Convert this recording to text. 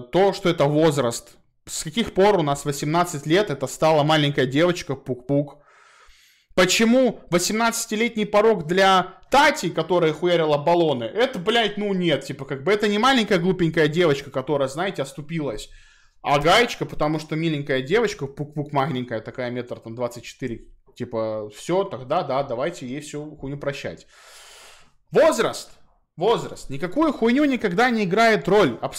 то, что это возраст. С каких пор у нас 18 лет это стала маленькая девочка пук-пук. Почему 18-летний порог для Тати, которая хуярила баллоны, это, блядь, ну нет, типа, как бы, это не маленькая глупенькая девочка, которая, знаете, оступилась, а гаечка, потому что миленькая девочка, пук-пук маленькая такая метр там 24, типа, все, тогда, да, давайте ей всю хуйню прощать. Возраст, возраст, никакую хуйню никогда не играет роль, абсолютно.